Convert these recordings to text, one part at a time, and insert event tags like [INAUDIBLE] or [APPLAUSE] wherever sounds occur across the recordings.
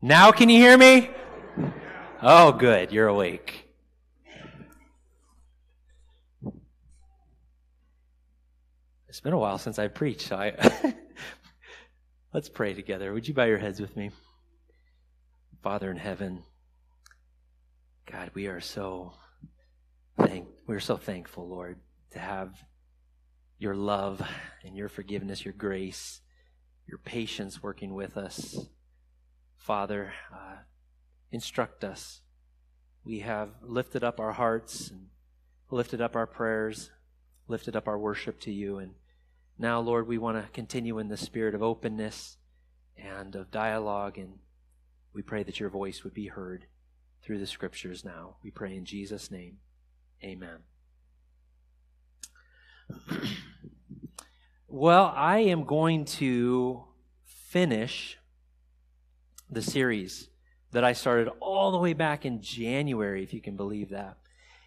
Now can you hear me? Oh, good. You're awake. It's been a while since I preached, so I [LAUGHS] let's pray together. Would you bow your heads with me? Father in heaven, God, we are so thank we're so thankful, Lord, to have your love and your forgiveness, your grace, your patience working with us. Father, uh, instruct us. We have lifted up our hearts and lifted up our prayers, lifted up our worship to you. And now, Lord, we want to continue in the spirit of openness and of dialogue. And we pray that your voice would be heard through the scriptures now. We pray in Jesus' name. Amen. [CLEARS THROAT] well, I am going to finish the series that I started all the way back in January, if you can believe that.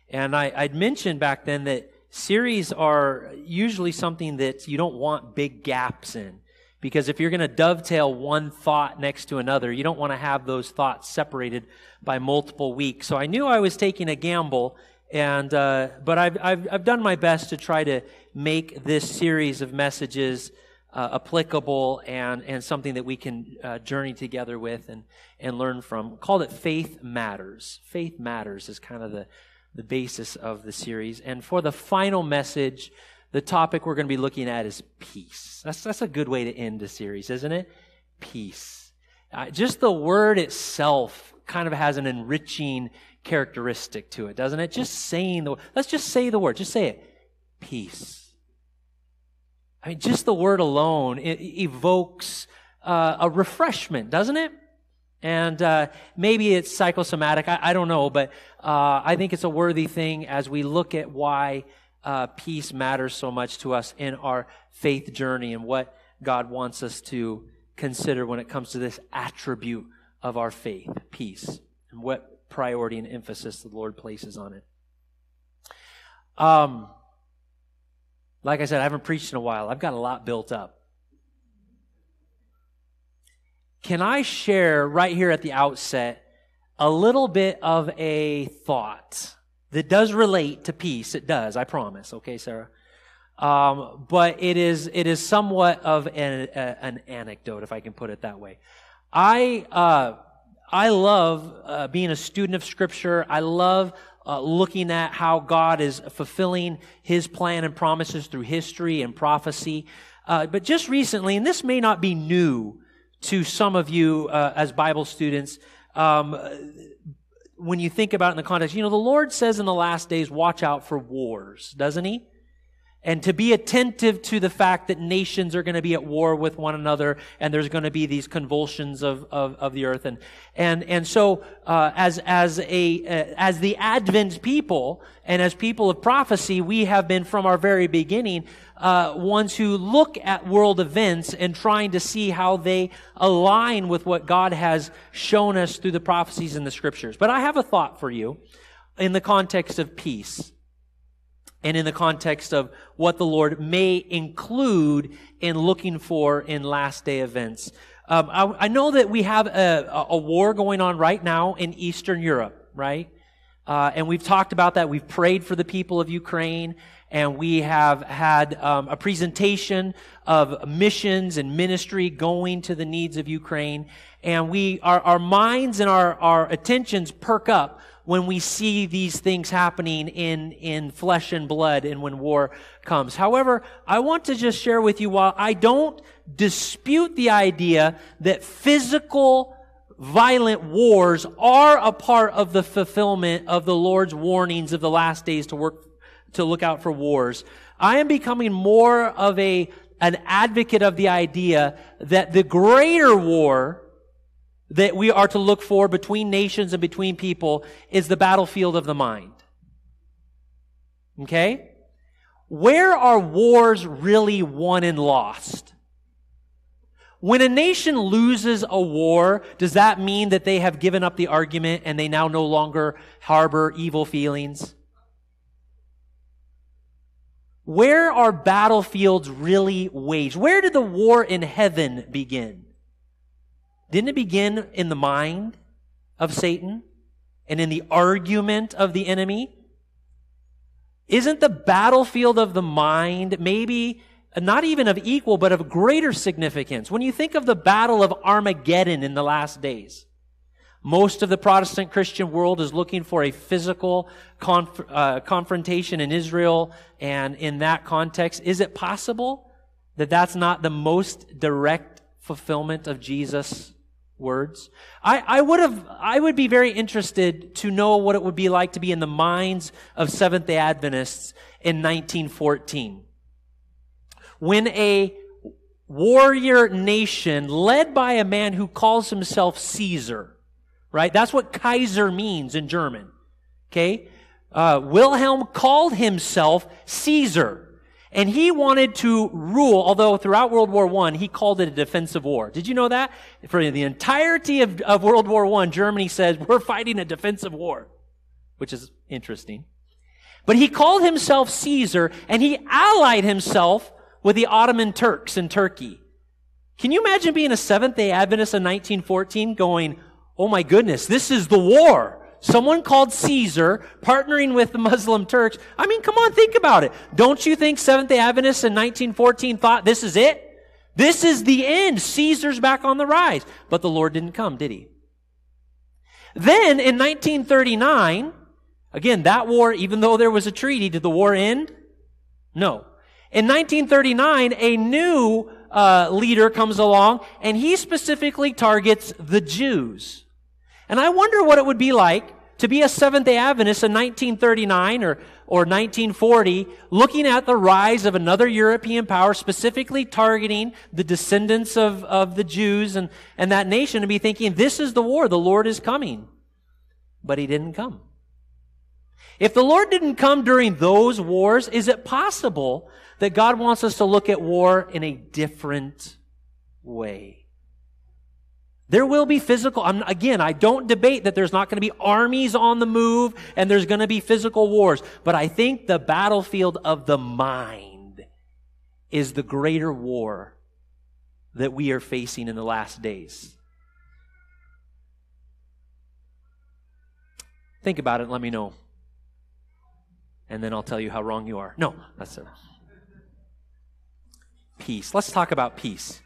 And I, I'd mentioned back then that series are usually something that you don't want big gaps in. Because if you're going to dovetail one thought next to another, you don't want to have those thoughts separated by multiple weeks. So I knew I was taking a gamble, and uh, but I've, I've, I've done my best to try to make this series of messages uh, applicable and, and something that we can uh, journey together with and, and learn from. Called it Faith Matters. Faith Matters is kind of the, the basis of the series. And for the final message, the topic we're going to be looking at is peace. That's, that's a good way to end the series, isn't it? Peace. Uh, just the word itself kind of has an enriching characteristic to it, doesn't it? Just saying the let's just say the word, just say it. Peace. I mean, just the word alone evokes uh, a refreshment, doesn't it? And uh, maybe it's psychosomatic. I, I don't know, but uh, I think it's a worthy thing as we look at why uh, peace matters so much to us in our faith journey and what God wants us to consider when it comes to this attribute of our faith, peace, and what priority and emphasis the Lord places on it. Um, like I said, I haven't preached in a while. I've got a lot built up. Can I share right here at the outset a little bit of a thought that does relate to peace? It does, I promise. Okay, Sarah? Um, but it is, it is somewhat of an, a, an anecdote, if I can put it that way. I, uh, I love uh, being a student of Scripture. I love uh, looking at how God is fulfilling His plan and promises through history and prophecy. Uh, but just recently, and this may not be new to some of you uh, as Bible students, um, when you think about it in the context, you know, the Lord says in the last days, watch out for wars, doesn't He? And to be attentive to the fact that nations are going to be at war with one another and there's going to be these convulsions of, of, of the earth. And and and so uh, as as a uh, as the advent people and as people of prophecy we have been from our very beginning uh, ones who look at world events and trying to see how they align with what god has shown us through the prophecies in the scriptures. But i have a thought for you in the context of peace and in the context of what the Lord may include in looking for in last day events. Um, I, I, know that we have a, a, war going on right now in Eastern Europe, right? Uh, and we've talked about that. We've prayed for the people of Ukraine, and we have had um, a presentation of missions and ministry going to the needs of Ukraine. And we, our, our minds and our, our attentions perk up when we see these things happening in, in flesh and blood and when war comes. However, I want to just share with you while I don't dispute the idea that physical violent wars are a part of the fulfillment of the Lord's warnings of the last days to work, to look out for wars. I am becoming more of a, an advocate of the idea that the greater war that we are to look for between nations and between people is the battlefield of the mind. Okay? Where are wars really won and lost? When a nation loses a war, does that mean that they have given up the argument and they now no longer harbor evil feelings? Where are battlefields really waged? Where did the war in heaven begin? Didn't it begin in the mind of Satan and in the argument of the enemy? Isn't the battlefield of the mind maybe not even of equal, but of greater significance? When you think of the battle of Armageddon in the last days, most of the Protestant Christian world is looking for a physical conf- uh, confrontation in Israel and in that context. Is it possible that that's not the most direct fulfillment of Jesus' words? I, I would have, I would be very interested to know what it would be like to be in the minds of Seventh day Adventists in 1914. When a warrior nation led by a man who calls himself Caesar, right? That's what Kaiser means in German. Okay? Uh, Wilhelm called himself Caesar. And he wanted to rule, although throughout World War I, he called it a defensive war. Did you know that? For the entirety of, of World War I, Germany says, we're fighting a defensive war, which is interesting. But he called himself Caesar, and he allied himself with the Ottoman Turks in Turkey. Can you imagine being a Seventh day Adventist in 1914 going, oh my goodness, this is the war? Someone called Caesar partnering with the Muslim Turks. I mean, come on, think about it. Don't you think Seventh day Adventists in 1914 thought this is it? This is the end. Caesar's back on the rise. But the Lord didn't come, did he? Then in 1939, again, that war, even though there was a treaty, did the war end? No. In 1939, a new uh, leader comes along and he specifically targets the Jews. And I wonder what it would be like to be a Seventh day Adventist in 1939 or, or 1940, looking at the rise of another European power, specifically targeting the descendants of, of the Jews and, and that nation, and be thinking, this is the war, the Lord is coming. But he didn't come. If the Lord didn't come during those wars, is it possible that God wants us to look at war in a different way? There will be physical, I'm, again, I don't debate that there's not going to be armies on the move and there's going to be physical wars, but I think the battlefield of the mind is the greater war that we are facing in the last days. Think about it let me know. And then I'll tell you how wrong you are. No, that's it. Peace. Let's talk about peace.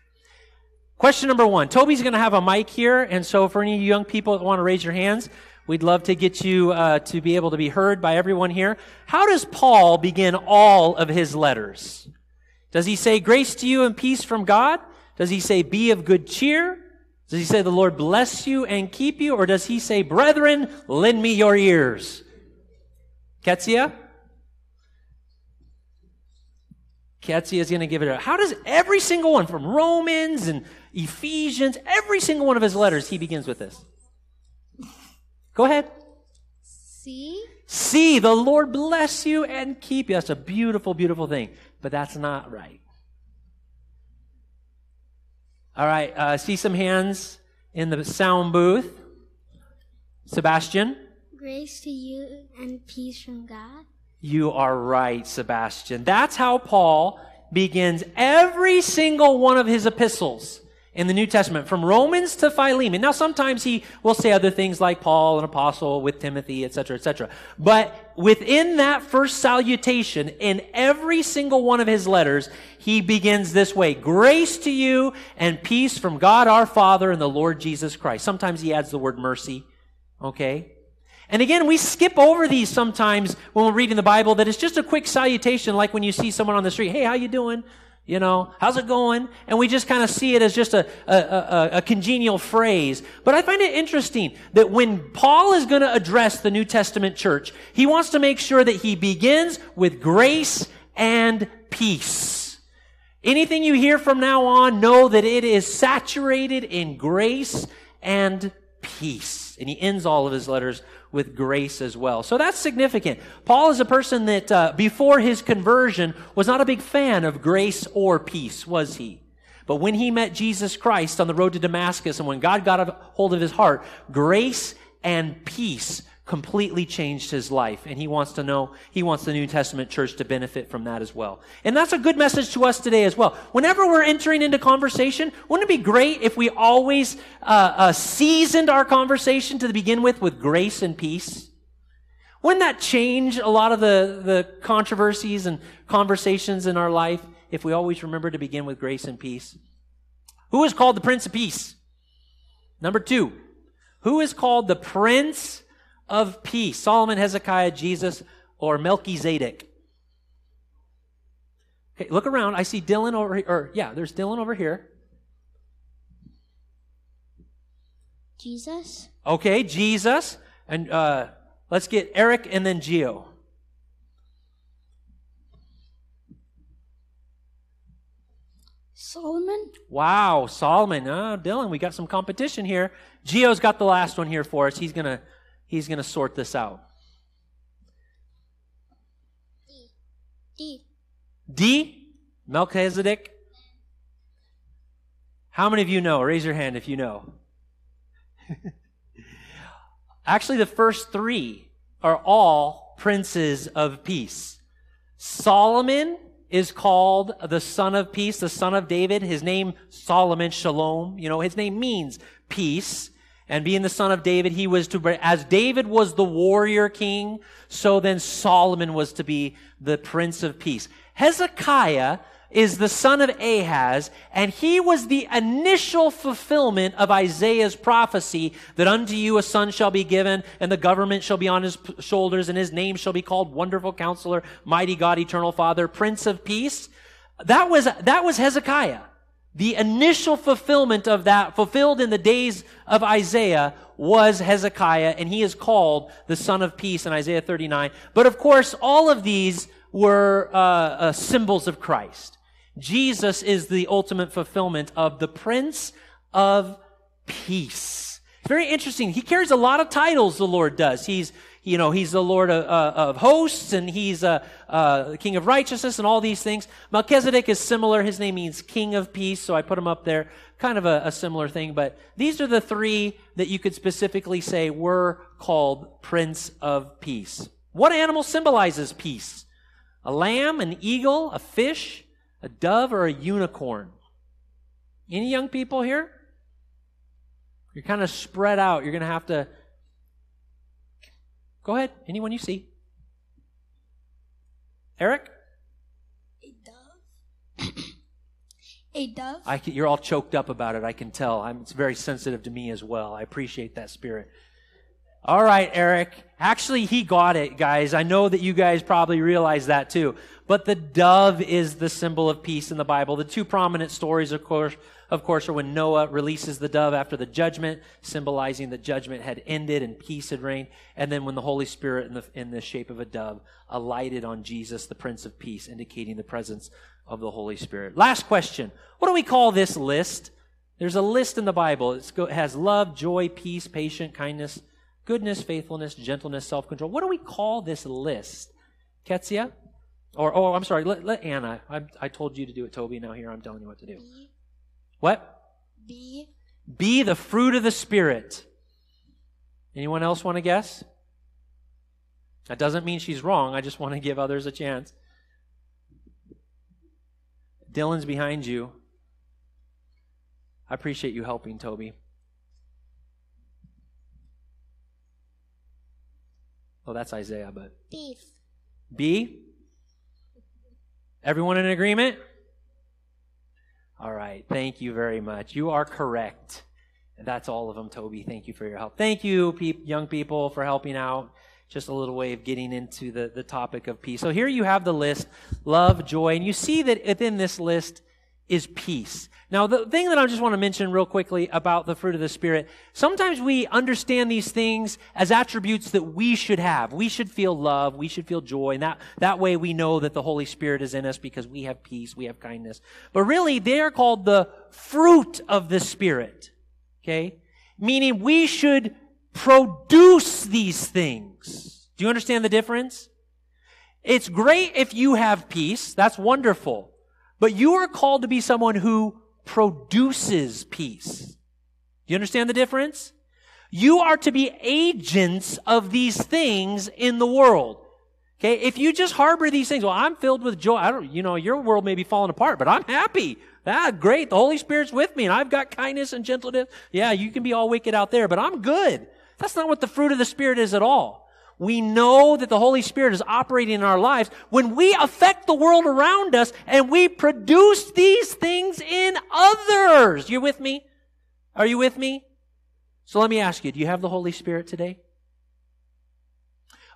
Question number one. Toby's going to have a mic here, and so for any young people that want to raise your hands, we'd love to get you uh, to be able to be heard by everyone here. How does Paul begin all of his letters? Does he say grace to you and peace from God? Does he say be of good cheer? Does he say the Lord bless you and keep you? Or does he say, brethren, lend me your ears? Ketsia? Ketsia is going to give it a, how does every single one from Romans and Ephesians, every single one of his letters, he begins with this. Go ahead. See? See, the Lord bless you and keep you. That's a beautiful, beautiful thing. But that's not right. All right, uh, see some hands in the sound booth. Sebastian? Grace to you and peace from God. You are right, Sebastian. That's how Paul begins every single one of his epistles in the New Testament, from Romans to Philemon. Now, sometimes he will say other things like Paul, an apostle with Timothy, etc., etc. But within that first salutation, in every single one of his letters, he begins this way Grace to you and peace from God our Father and the Lord Jesus Christ. Sometimes he adds the word mercy. Okay? And again, we skip over these sometimes when we're reading the Bible that it's just a quick salutation like when you see someone on the street, hey, how you doing? You know, how's it going? And we just kind of see it as just a, a, a, a, congenial phrase. But I find it interesting that when Paul is going to address the New Testament church, he wants to make sure that he begins with grace and peace. Anything you hear from now on, know that it is saturated in grace and peace. And he ends all of his letters with grace as well. So that's significant. Paul is a person that uh, before his conversion was not a big fan of grace or peace, was he? But when he met Jesus Christ on the road to Damascus and when God got a hold of his heart, grace and peace completely changed his life. And he wants to know, he wants the New Testament church to benefit from that as well. And that's a good message to us today as well. Whenever we're entering into conversation, wouldn't it be great if we always uh, uh, seasoned our conversation to begin with with grace and peace? Wouldn't that change a lot of the, the controversies and conversations in our life if we always remember to begin with grace and peace? Who is called the Prince of Peace? Number two, who is called the Prince of Peace? Solomon, Hezekiah, Jesus, or Melchizedek? Okay, look around. I see Dylan over here. Or, yeah, there's Dylan over here. Jesus. Okay, Jesus. And uh, let's get Eric and then Geo. Solomon. Wow, Solomon. Uh, Dylan, we got some competition here. Geo's got the last one here for us. He's gonna he's gonna sort this out. D. D. D, Melchizedek. How many of you know? Raise your hand if you know. [LAUGHS] Actually, the first three are all princes of peace. Solomon is called the son of peace, the son of David. His name, Solomon, Shalom. You know, his name means peace. And being the son of David, he was to, as David was the warrior king, so then Solomon was to be the prince of peace. Hezekiah is the son of Ahaz, and he was the initial fulfillment of Isaiah's prophecy that unto you a son shall be given, and the government shall be on his shoulders, and his name shall be called Wonderful Counselor, Mighty God, Eternal Father, Prince of Peace. That was, that was Hezekiah. The initial fulfillment of that, fulfilled in the days of Isaiah, was Hezekiah, and he is called the Son of Peace in Isaiah 39. But of course, all of these were uh, uh, symbols of Christ. Jesus is the ultimate fulfillment of the Prince of Peace. It's very interesting. He carries a lot of titles, the Lord does. He's, you know, he's the Lord of, uh, of hosts and he's uh, uh, King of righteousness and all these things. Melchizedek is similar. His name means King of Peace, so I put him up there. Kind of a, a similar thing, but these are the three that you could specifically say were called Prince of Peace. What animal symbolizes peace? A lamb, an eagle, a fish, a dove or a unicorn? Any young people here? You're kind of spread out. You're going to have to. Go ahead. Anyone you see? Eric? A dove. [COUGHS] a dove. I can, you're all choked up about it. I can tell. I'm, it's very sensitive to me as well. I appreciate that spirit. All right, Eric. Actually, he got it, guys. I know that you guys probably realize that too. But the dove is the symbol of peace in the Bible. The two prominent stories, of course, of course, are when Noah releases the dove after the judgment, symbolizing the judgment had ended and peace had reigned. And then when the Holy Spirit in the, in the shape of a dove alighted on Jesus, the Prince of Peace, indicating the presence of the Holy Spirit. Last question. What do we call this list? There's a list in the Bible. it has love, joy, peace, patience, kindness, goodness, faithfulness, gentleness, self control. What do we call this list? Ketsia? Or, oh, I'm sorry, let, let Anna. I, I told you to do it, Toby. Now here I'm telling you what to do. What? B. Be the fruit of the Spirit. Anyone else want to guess? That doesn't mean she's wrong. I just want to give others a chance. Dylan's behind you. I appreciate you helping, Toby. Oh, that's Isaiah, but. Beef. B? Everyone in agreement? All right. Thank you very much. You are correct. That's all of them, Toby. Thank you for your help. Thank you, pe- young people, for helping out. Just a little way of getting into the, the topic of peace. So here you have the list love, joy, and you see that within this list is peace. Now, the thing that I just want to mention real quickly about the fruit of the Spirit, sometimes we understand these things as attributes that we should have. We should feel love. We should feel joy. And that, that way we know that the Holy Spirit is in us because we have peace. We have kindness. But really, they are called the fruit of the Spirit. Okay? Meaning we should produce these things. Do you understand the difference? It's great if you have peace. That's wonderful. But you are called to be someone who produces peace. Do you understand the difference? You are to be agents of these things in the world. Okay, if you just harbor these things, well, I'm filled with joy. I don't, you know, your world may be falling apart, but I'm happy. Ah, great. The Holy Spirit's with me and I've got kindness and gentleness. Yeah, you can be all wicked out there, but I'm good. That's not what the fruit of the Spirit is at all. We know that the Holy Spirit is operating in our lives when we affect the world around us and we produce these things in others. You with me? Are you with me? So let me ask you, do you have the Holy Spirit today?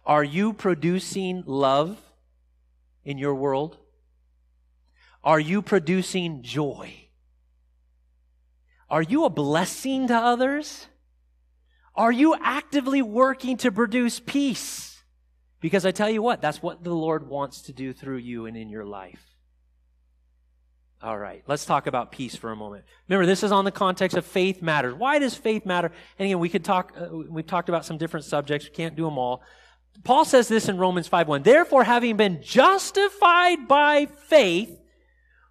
Are you producing love in your world? Are you producing joy? Are you a blessing to others? Are you actively working to produce peace? Because I tell you what, that's what the Lord wants to do through you and in your life. All right, let's talk about peace for a moment. Remember, this is on the context of faith matters. Why does faith matter? And again, we could talk. Uh, we've talked about some different subjects. We can't do them all. Paul says this in Romans 5:1. Therefore, having been justified by faith,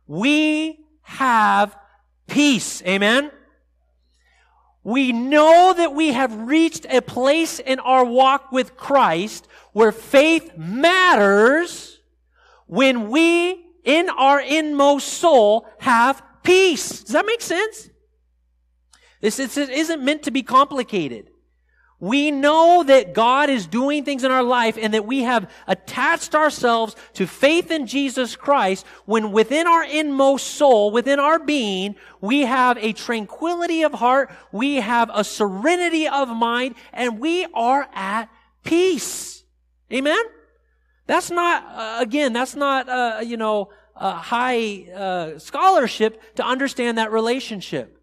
we have peace. Amen. We know that we have reached a place in our walk with Christ where faith matters when we, in our inmost soul, have peace. Does that make sense? This isn't meant to be complicated. We know that God is doing things in our life and that we have attached ourselves to faith in Jesus Christ when within our inmost soul, within our being, we have a tranquility of heart, we have a serenity of mind, and we are at peace. Amen? That's not, uh, again, that's not, uh, you know, high uh, scholarship to understand that relationship.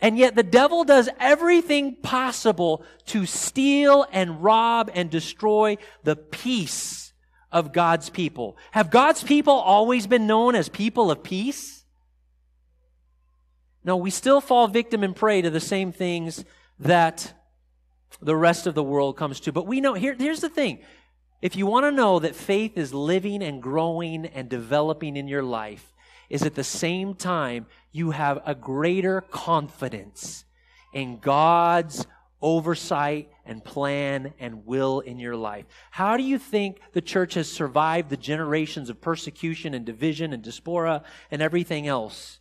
And yet the devil does everything possible to steal and rob and destroy the peace of God's people. Have God's people always been known as people of peace? No, we still fall victim and prey to the same things that the rest of the world comes to. But we know, here, here's the thing. If you want to know that faith is living and growing and developing in your life, is at the same time you have a greater confidence in God's oversight and plan and will in your life. How do you think the church has survived the generations of persecution and division and diaspora and everything else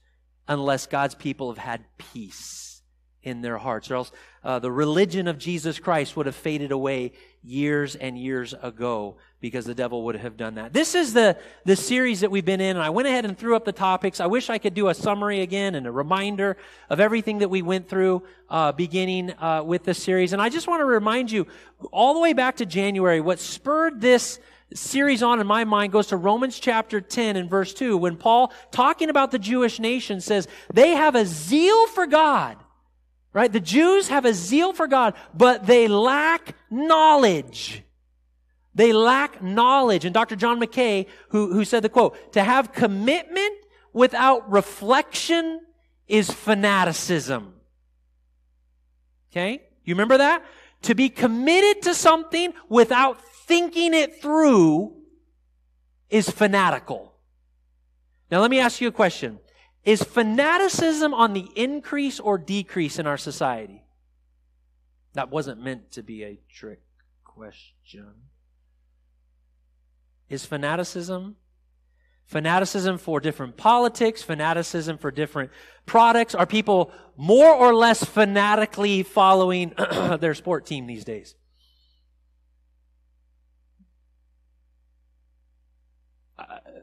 unless God's people have had peace in their hearts? Or else uh, the religion of Jesus Christ would have faded away years and years ago because the devil would have done that. This is the, the series that we've been in, and I went ahead and threw up the topics. I wish I could do a summary again and a reminder of everything that we went through uh, beginning uh, with this series. And I just want to remind you, all the way back to January, what spurred this series on in my mind goes to Romans chapter 10 and verse 2, when Paul, talking about the Jewish nation, says, they have a zeal for God Right? The Jews have a zeal for God, but they lack knowledge. They lack knowledge. And Dr. John Mackay, who, who said the quote, to have commitment without reflection is fanaticism. Okay? You remember that? To be committed to something without thinking it through is fanatical. Now let me ask you a question. Is fanaticism on the increase or decrease in our society? That wasn't meant to be a trick question. Is fanaticism? Fanaticism for different politics, fanaticism for different products. Are people more or less fanatically following [CLEARS THROAT] their sport team these days?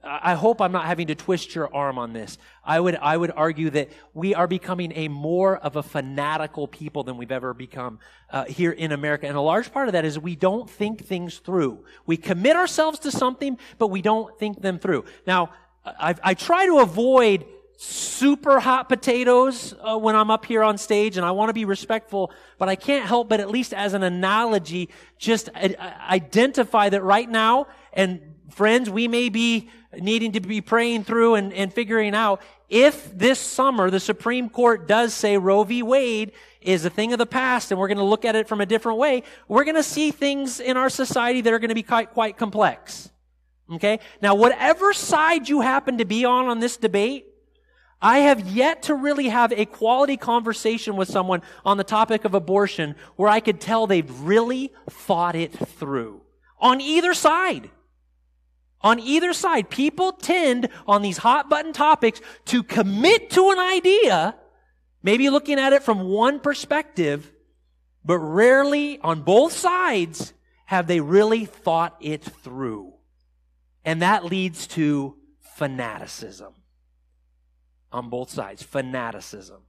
I hope I'm not having to twist your arm on this. I would, I would argue that we are becoming a more of a fanatical people than we've ever become uh, here in America. And a large part of that is we don't think things through. We commit ourselves to something, but we don't think them through. Now, I, I try to avoid super hot potatoes uh, when I'm up here on stage, and I want to be respectful, but I can't help but at least as an analogy, just uh, identify that right now, and friends, we may be needing to be praying through and, and figuring out if this summer the Supreme Court does say Roe v. Wade is a thing of the past and we're going to look at it from a different way, we're going to see things in our society that are going to be quite, quite complex. Okay? Now, whatever side you happen to be on on this debate, I have yet to really have a quality conversation with someone on the topic of abortion where I could tell they've really thought it through. On either side. On either side, people tend on these hot button topics to commit to an idea, maybe looking at it from one perspective, but rarely on both sides have they really thought it through. And that leads to fanaticism on both sides. Fanaticism.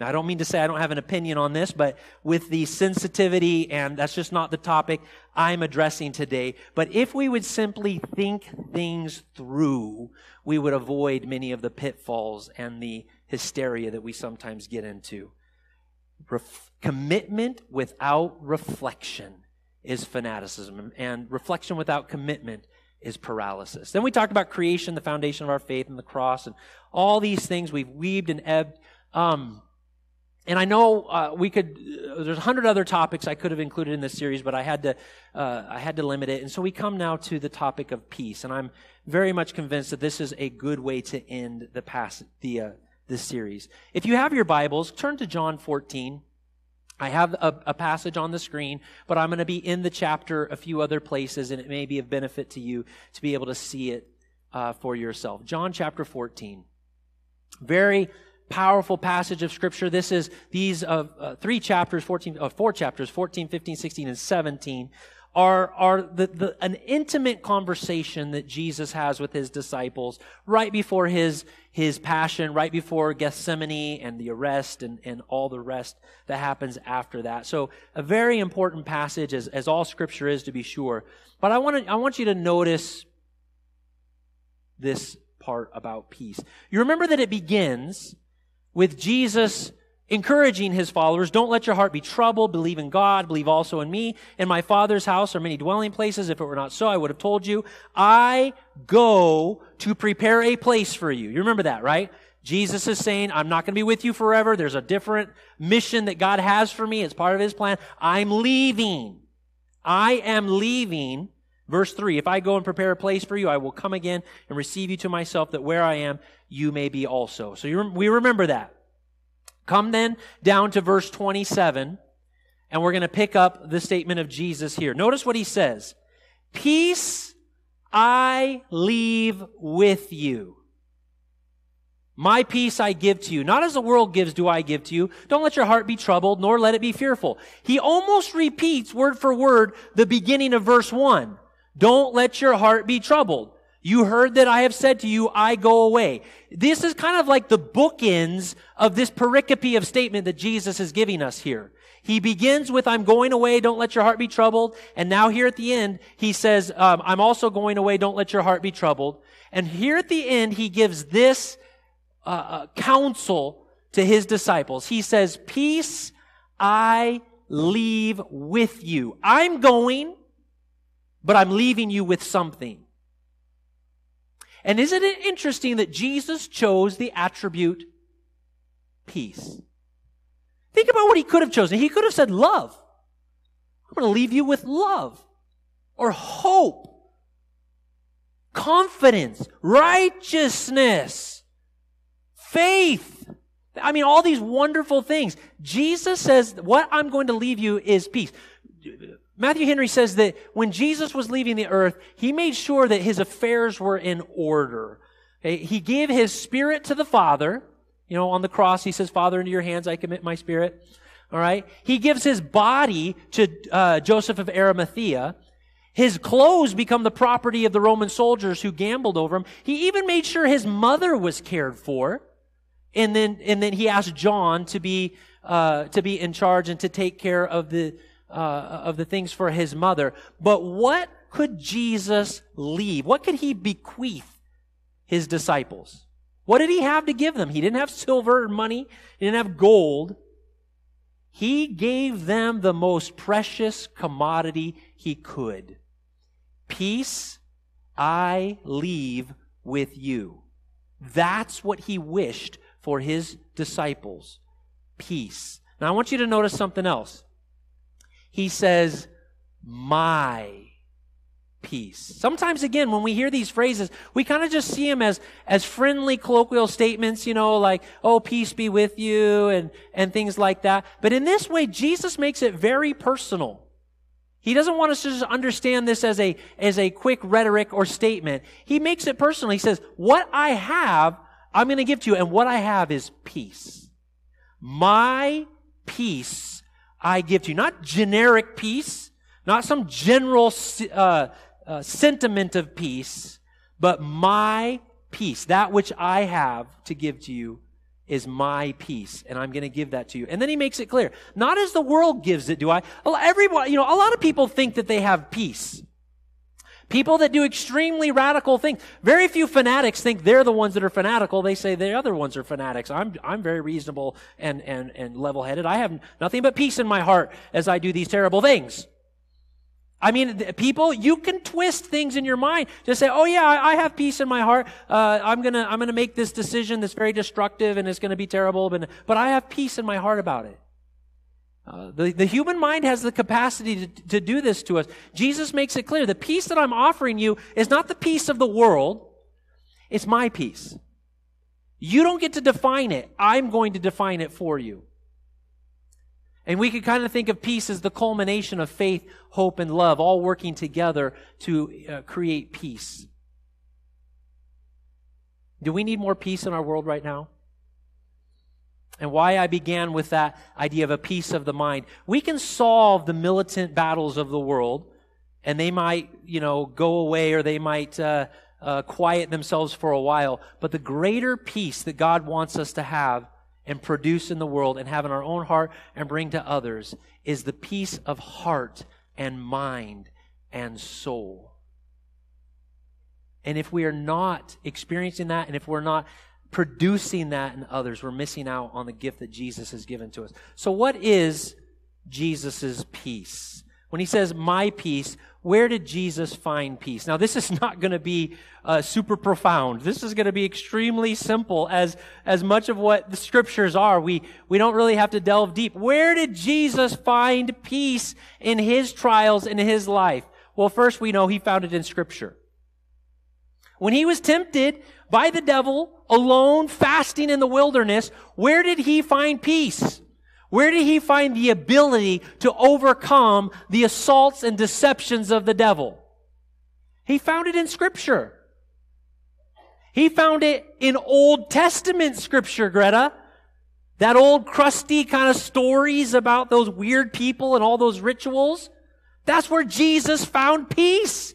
Now, I don't mean to say I don't have an opinion on this, but with the sensitivity, and that's just not the topic I'm addressing today. But if we would simply think things through, we would avoid many of the pitfalls and the hysteria that we sometimes get into. Ref- commitment without reflection is fanaticism, and reflection without commitment is paralysis. Then we talked about creation, the foundation of our faith, and the cross, and all these things we've weaved and ebbed. Um, and I know uh, we could. Uh, there's a hundred other topics I could have included in this series, but I had to. Uh, I had to limit it, and so we come now to the topic of peace. And I'm very much convinced that this is a good way to end the past the uh, this series. If you have your Bibles, turn to John 14. I have a, a, passage on the screen, but I'm going to be in the chapter a few other places, and it may be of benefit to you to be able to see it uh, for yourself. John chapter 14. Very powerful passage of scripture. This is these uh, uh, three chapters, 14, uh, four chapters, 14, 15, 16, and 17 are, are the, the, an intimate conversation that Jesus has with his disciples right before his, his passion, right before Gethsemane and the arrest and, and all the rest that happens after that. So a very important passage as, as all scripture is to be sure. But I want to, I want you to notice this part about peace. You remember that it begins with Jesus encouraging his followers, don't let your heart be troubled. Believe in God. Believe also in me. In my Father's house are many dwelling places. If it were not so, I would have told you. I go to prepare a place for you. You remember that, right? Jesus is saying, I'm not going to be with you forever. There's a different mission that God has for me. It's part of his plan. I'm leaving. I am leaving. Verse 3 If I go and prepare a place for you, I will come again and receive you to myself, that where I am, you may be also. So you, we remember that. Come then down to verse 27, and we're going to pick up the statement of Jesus here. Notice what he says. Peace I leave with you. My peace I give to you. Not as the world gives do I give to you. Don't let your heart be troubled, nor let it be fearful. He almost repeats word for word the beginning of verse 1. Don't let your heart be troubled. You heard that I have said to you, I go away. This is kind of like the bookends of this pericope of statement that Jesus is giving us here. He begins with, I'm going away, don't let your heart be troubled. And now here at the end, he says, um, I'm also going away, don't let your heart be troubled. And here at the end, he gives this uh, uh counsel to his disciples. He says, peace I leave with you. I'm going, but I'm leaving you with something. And isn't it interesting that Jesus chose the attribute peace? Think about what he could have chosen. He could have said love. I'm going to leave you with love or hope, confidence, righteousness, faith. I mean, all these wonderful things. Jesus says, what I'm going to leave you is peace. Matthew Henry says that when Jesus was leaving the earth, he made sure that his affairs were in order. He gave his spirit to the Father. You know, on the cross, he says, Father, into your hands I commit my spirit. All right. He gives his body to uh, Joseph of Arimathea. His clothes become the property of the Roman soldiers who gambled over him. He even made sure his mother was cared for. And then, and then he asked John to be, uh, to be in charge and to take care of the, uh, of the things for his mother. But what could Jesus leave? What could he bequeath his disciples? What did he have to give them? He didn't have silver or money. He didn't have gold. He gave them the most precious commodity he could. Peace I leave with you. That's what he wished for his disciples. Peace. Now I want you to notice something else he says, My peace. Sometimes again, when we hear these phrases, we kind of just see them as, as friendly colloquial statements, you know, like, oh, peace be with you and, and things like that. But in this way, Jesus makes it very personal. He doesn't want us to just understand this as a, as a quick rhetoric or statement. He makes it personal. He says, what I have, I'm going to give to you, and what I have is peace. My peace I give to you. Not generic peace, not some general uh, uh, sentiment of peace, but my peace, that which I have to give to you, is my peace, and I'm going to give that to you. And then he makes it clear, not as the world gives it, do I? Everyone, you know, a lot of people think that they have peace. People that do extremely radical things. Very few fanatics think they're the ones that are fanatical. They say the other ones are fanatics. I'm, I'm very reasonable and, and, and level-headed. I have nothing but peace in my heart as I do these terrible things. I mean, people, you can twist things in your mind. Just say, "Oh yeah, I have peace in my heart. Uh, I'm gonna, I'm gonna make this decision that's very destructive and it's gonna be terrible, but, but I have peace in my heart about it." Uh, the, the human mind has the capacity to, to do this to us. Jesus makes it clear: the peace that I'm offering you is not the peace of the world; it's my peace. You don't get to define it. I'm going to define it for you. And we could kind of think of peace as the culmination of faith, hope, and love, all working together to uh, create peace. Do we need more peace in our world right now? And why I began with that idea of a peace of the mind. We can solve the militant battles of the world, and they might, you know, go away or they might uh, uh, quiet themselves for a while. But the greater peace that God wants us to have and produce in the world and have in our own heart and bring to others is the peace of heart and mind and soul. And if we are not experiencing that and if we're not producing that in others, we're missing out on the gift that Jesus has given to us. So, what is Jesus' peace? When he says, my peace, where did Jesus find peace? Now, this is [LAUGHS] not going to be uh, super profound. This is going to be extremely simple as, as much of what the scriptures are. We, we don't really have to delve deep. Where did Jesus find peace in his trials in his life? Well, first we know he found it in scripture. When he was tempted by the devil, alone, fasting in the wilderness, where did he find peace? Where did he find the ability to overcome the assaults and deceptions of the devil? He found it in scripture. He found it in Old Testament scripture, Greta. That old crusty kind of stories about those weird people and all those rituals. That's where Jesus found peace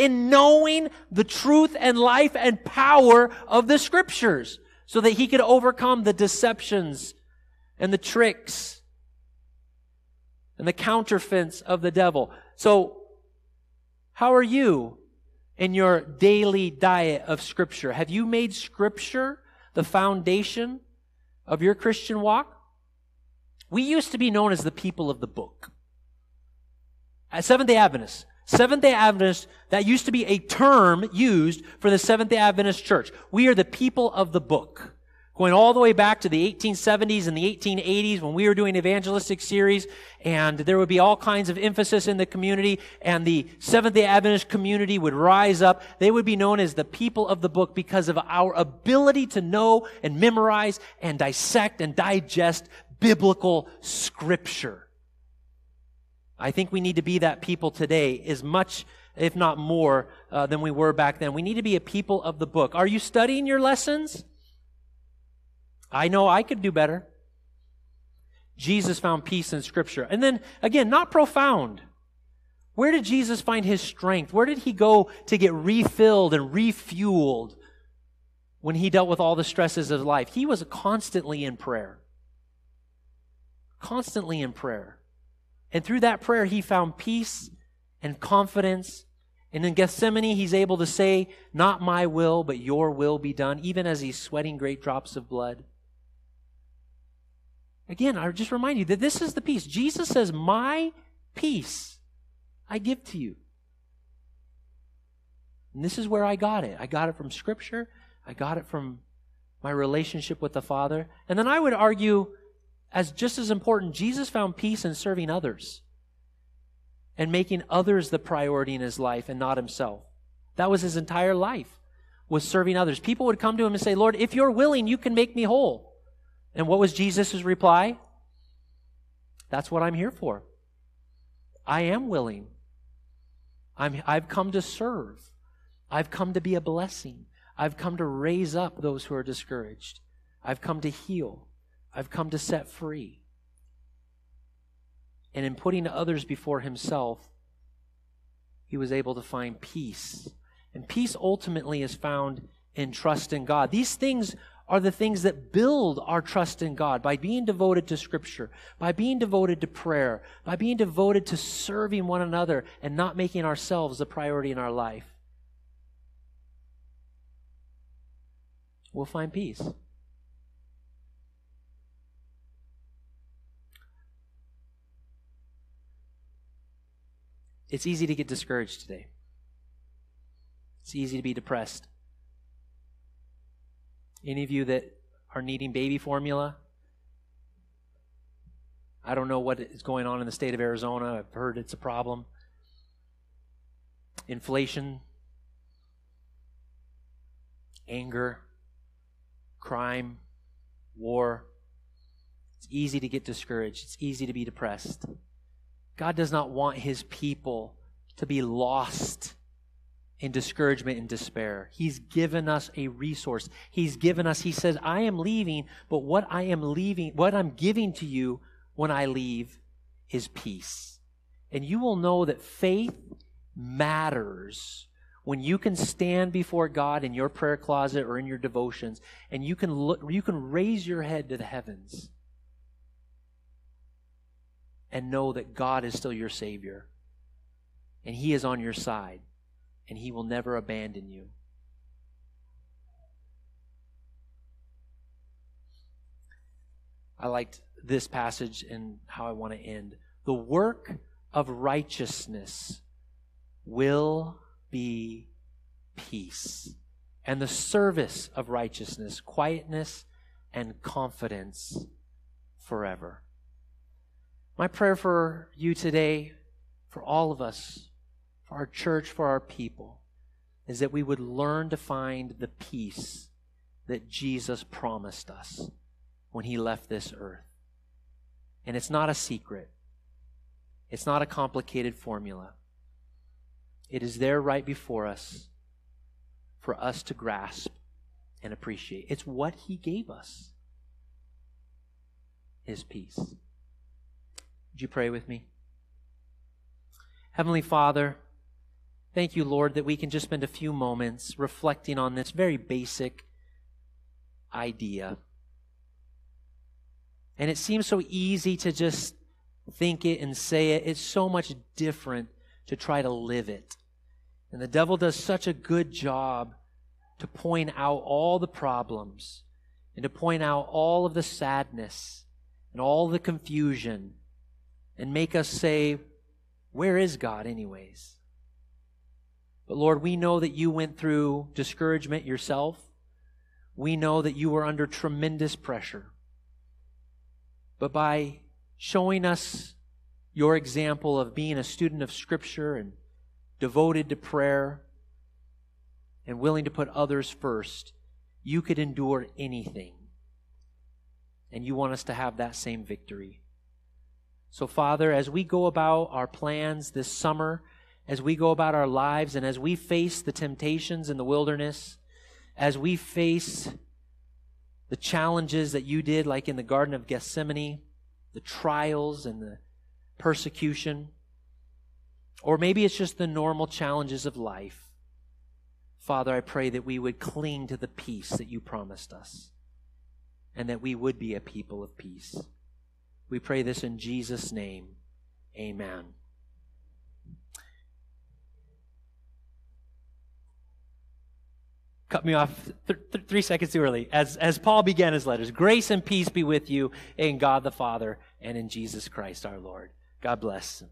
in knowing the truth and life and power of the scriptures so that he could overcome the deceptions and the tricks and the counterfeits of the devil. So, how are you in your daily diet of Scripture? Have you made Scripture the foundation of your Christian walk? We used to be known as the people of the book. At Seventh day Adventists, Seventh day Adventists, that used to be a term used for the Seventh day Adventist church. We are the people of the book going all the way back to the 1870s and the 1880s when we were doing evangelistic series and there would be all kinds of emphasis in the community and the Seventh day Adventist community would rise up. They would be known as the people of the book because of our ability to know and memorize and dissect and digest biblical scripture. I think we need to be that people today as much if not more, uh, than we were back then. We need to be a people of the book. Are you studying your lessons? I know I could do better. Jesus found peace in Scripture. And then, again, not profound. Where did Jesus find his strength? Where did he go to get refilled and refueled when he dealt with all the stresses of life? He was constantly in prayer. Constantly in prayer. And through that prayer, he found peace and confidence. And in Gethsemane, he's able to say, Not my will, but your will be done, even as he's sweating great drops of blood. Again, I just remind you that this is the peace. Jesus says, My peace I give to you. And this is where I got it. I got it from Scripture, I got it from my relationship with the Father. And then I would argue, as just as important, Jesus found peace in serving others. and making others the priority in his life and not himself. That was his entire life, was serving others. People would come to him and say, Lord, if you're willing, you can make me whole. And what was Jesus' reply? That's what I'm here for. I am willing. I'm, I've come to serve. I've come to be a blessing. I've come to raise up those who are discouraged. I've come to heal. I've come to set free. And in putting others before himself, he was able to find peace. And peace ultimately is found in trust in God. These things are the things that build our trust in God by being devoted to Scripture, by being devoted to prayer, by being devoted to serving one another and not making ourselves a priority in our life. We'll find peace. It's easy to get discouraged today. It's easy to be depressed. Any of you that are needing baby formula? I don't know what is going on in the state of Arizona. I've heard it's a problem. Inflation, anger, crime, war. It's easy to get discouraged. It's easy to be depressed. God does not want his people to be lost in discouragement and despair. He's given us a resource. He's given us, he says, I am leaving, but what I am leaving, what I'm giving to you when I leave is peace. And you will know that faith matters when you can stand before God in your prayer closet or in your devotions and you can look, you can raise your head to the heavens and know that God is still your Savior and He is on your side and He will never abandon you. I liked this passage and how I want to end. The work of righteousness will be peace, and the service of righteousness, quietness, and confidence forever. My prayer for you today, for all of us, for our church, for our people, is that we would learn to find the peace that Jesus promised us when he left this earth. And it's not a secret, it's not a complicated formula. It is there right before us for us to grasp and appreciate. It's what he gave us his peace. Would you pray with me? Heavenly Father, thank you, Lord, that we can just spend a few moments reflecting on this very basic idea. And it seems so easy to just think it and say it. It's so much different to try to live it. And the devil does such a good job to point out all the problems and to point out all of the sadness and all the confusion and make us say, Where is God, anyways? But Lord, we know that you went through discouragement yourself. We know that you were under tremendous pressure. But by showing us your example of being a student of Scripture and devoted to prayer and willing to put others first, you could endure anything. And you want us to have that same victory. So, Father, as we go about our plans this summer, as we go about our lives, and as we face the temptations in the wilderness, as we face the challenges that you did, like in the Garden of Gethsemane, the trials and the persecution, or maybe it's just the normal challenges of life. Father, I pray that we would cling to the peace that you promised us and that we would be a people of peace. We pray this in Jesus' name. Amen. Cut me off th- th- three seconds too early. As, as Paul began his letters, grace and peace be with you in God the Father and in Jesus Christ our Lord. God bless.